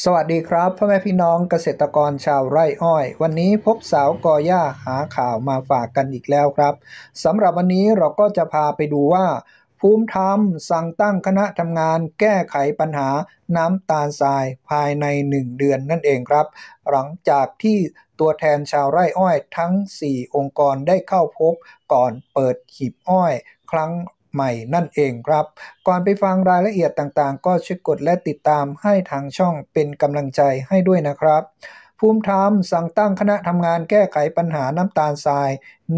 สวัสดีครับพ่อแม่พี่น้องเกษตรกรชาวไร่อ้อย วันนี้พบสาวกอหญ้าหาข่าวมาฝากกันอีกแล้วครับสำหรับวันนี้เราก็จะพาไปดูว่า ภูมิธรรมสั่งตั้งคณะทำงานแก้ไขปัญหาน้ำตาลทรายภายใน 1 เดือนนั่นเองครับ หลังจากที่ตัวแทนชาวไร่อ้อยทั้ง 4 องค์กรได้เข้าพบก่อนเปิดหีบอ้อย ครั้ง ใหม่นั่นเองครับ ก่อนไปฟังรายละเอียดต่างๆ ก็ช่วยกดและติดตามให้ทางช่องเป็นกำลังใจให้ด้วยนะครับภูมิธรรมสั่งตั้งคณะทำงานแก้ไขปัญหาน้ำตาลทราย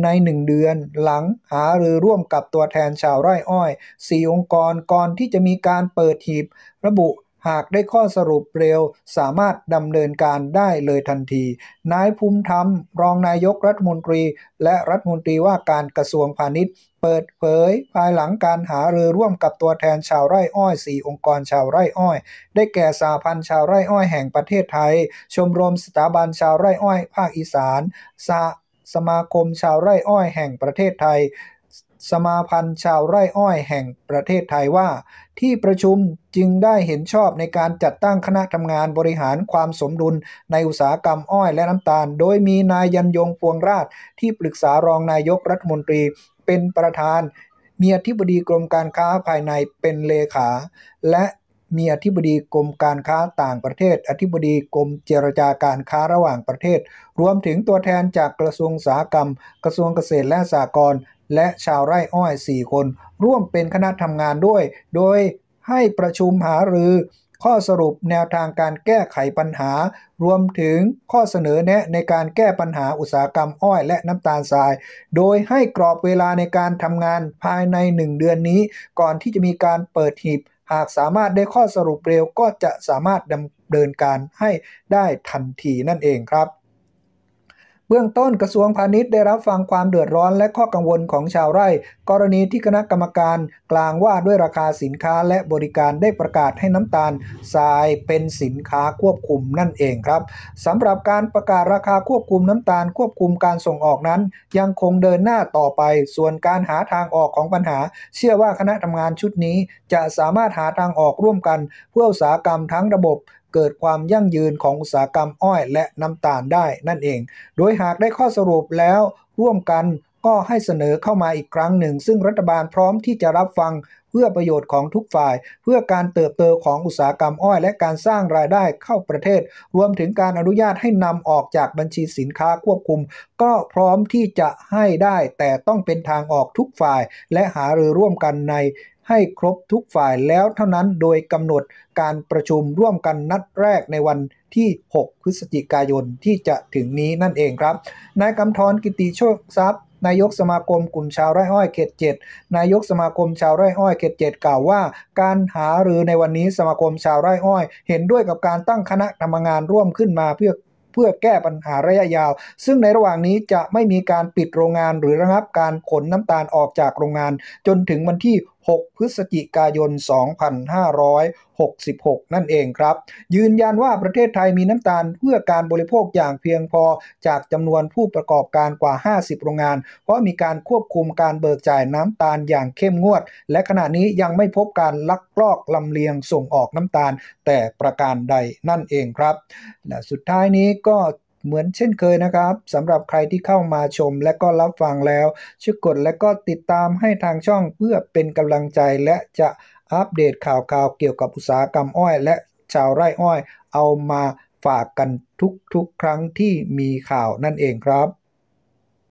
ในหนึ่งเดือนหลังหาหรือร่วมกับตัวแทนชาวไร่อ้อย 4 องค์กรก่อนที่จะมีการเปิดหีบ ระบุ หากได้ข้อสรุปเร็ว สามารถดำเนินการได้เลยทันที นายภูมิธรรม รองนายกรัฐมนตรี และรัฐมนตรีว่าการกระทรวงพาณิชย์ เปิดเผย ภายหลังการหารือร่วมกับตัวแทนชาวไร่อ้อย 4 องค์กรชาวไร่อ้อย ได้แก่สาพันธ์ชาวไร่อ้อยแห่งประเทศไทย ชมรมสถาบันชาวไร่อ้อย ภาคอีสานสสมาคมชาวไร่อ้อยแห่งประเทศไทย สมาพันธ์ชาวไร่อ้อยแห่งประเทศไทยว่า ที่ประชุมจึงได้เห็นชอบในการจัดตั้งคณะทำงานบริหารความสมดุลในอุตสาหกรรมอ้อยและน้ำตาล โดยมีนายยันยงพวงราชที่ปรึกษารองนายกรัฐมนตรี เป็นประธาน มีอธิบดีกรมการค้าภายในเป็นเลขา และมีอธิบดีกรมการค้าต่างประเทศ อธิบดีกรมเจรจาการค้าระหว่างประเทศ รวมถึงตัวแทนจากกระทรวงอุตสาหกรรม กระทรวงเกษตรและสหกรณ์และชาวไร่อ้อย 4 คน ร่วมเป็นคณะทำงานด้วย โดยให้ประชุมหารือ ข้อสรุปแนวทางการแก้ไขปัญหา รวมถึงข้อเสนอแนะในการแก้ปัญหาอุตสาหกรรมอ้อยและน้ำตาลทราย โดยให้กรอบเวลาในการทำงานภายใน 1 เดือนนี้ ก่อนที่จะมีการเปิดหีบ หากสามารถได้ข้อสรุปเร็วก็จะสามารถดำเนินการให้ได้ทันทีนั่นเองครับ เบื้องต้นกระทรวงพาณิชย์ได้รับฟังความเดือดร้อนและข้อกังวลของชาวไร่ กรณีที่คณะกรรมการกลางว่าด้วยราคาสินค้าและบริการได้ประกาศให้น้ำตาลทรายเป็นสินค้าควบคุมนั่นเองครับสำหรับการประกาศราคาควบคุมน้ำตาลควบคุมการส่งออกนั้น ยังคงเดินหน้าต่อไป ส่วนการหาทางออกของปัญหา เชื่อว่าคณะทำงานชุดนี้จะสามารถหาทางออกร่วมกัน เพื่ออุตสาหกรรมทั้งระบบ เกิดความยั่งยืนของอุตสาหกรรมอ้อยและน้ำตาลได้นั่นเอง โดยหากได้ข้อสรุปแล้วร่วมกันก็ให้เสนอเข้ามาอีกครั้งหนึ่ง ซึ่งรัฐบาลพร้อมที่จะรับฟังเพื่อประโยชน์ของทุกฝ่าย เพื่อการเติบโตของอุตสาหกรรมอ้อย และการสร้างรายได้เข้าประเทศ รวมถึงการอนุญาตให้นำออกจากบัญชีสินค้าควบคุม ก็พร้อมที่จะให้ได้ แต่ต้องเป็นทางออกทุกฝ่าย และหารือร่วมกันใน ให้ครบทุกฝ่ายแล้วเท่านั้นโดยกำหนดการประชุมร่วมกันนัดแรกในวันที่ 6 พฤศจิกายนที่จะถึงนี้นั่นเองครับ นายกำธรกิติโชคทรัพย์นายกสมาคมกลุ่มชาวไร่อ้อยเขตเจ็ดนายกสมาคมชาวไร่อ้อยเขตเจ็ดกล่าวว่า การหารือในวันนี้สมาคมชาวไร่อ้อย เห็นด้วยกับการตั้งคณะทำงานร่วมขึ้นมาเพื่อเพื่อแก้ปัญหาระยะยาว ซึ่งในระหว่างนี้จะไม่มีการปิดโรงงานหรือระงับการขนน้ำตาลออกจากโรงงาน จนถึงวันที่ 6 พฤศจิกายน 2566 นั่นเองครับ ยืนยันว่าประเทศไทยมีน้ำตาลเพื่อการบริโภคอย่างเพียงพอจากจำนวนผู้ประกอบการกว่า 50 โรงงาน เพราะมีการควบคุมการเบิกจ่ายน้ำตาลอย่างเข้มงวด และขณะนี้ยังไม่พบการลักลอบลำเลียงส่งออกน้ำตาล แต่ประการใดนั่นเองครับและสุดท้ายนี้ก็ เหมือนเช่นเคยนะครับสำหรับใครที่เข้ามาชมและก็รับฟังแล้วช่วยกดและก็ติดตามให้ทางช่องเพื่อเป็นกำลังใจและจะอัปเดตข่าวๆเกี่ยวกับอุตสาหกรรมอ้อย และชาวไร่อ้อย เอามาฝากกันทุกๆครั้งที่มีข่าวนั่นเองครับ